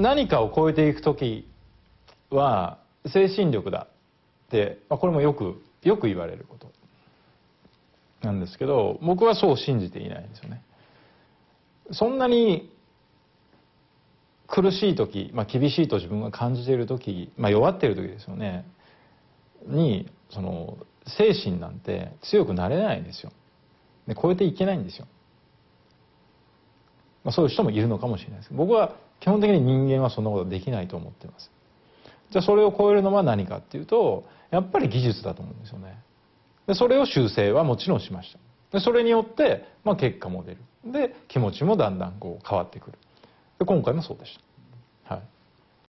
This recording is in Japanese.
何かを超えていく時は精神力だって、まあ、これもよくよく言われることなんですけど僕はそう信じていないんですよね。そんなに苦しい時、まあ、厳しいと自分が感じている時、まあ、弱っている時ですよねにその精神なんて強くなれないんですよ。で超えていけないんですよ。まあ、そういう人もいるのかもしれないです僕は基本的に人間はそんなことできないと思ってます。じゃあそれを超えるのは何かっていうとやっぱり技術だと思うんですよね。でそれを修正はもちろんしました。でそれによって、まあ、結果も出る。で気持ちもだんだんこう変わってくる。で今回もそうでした。はい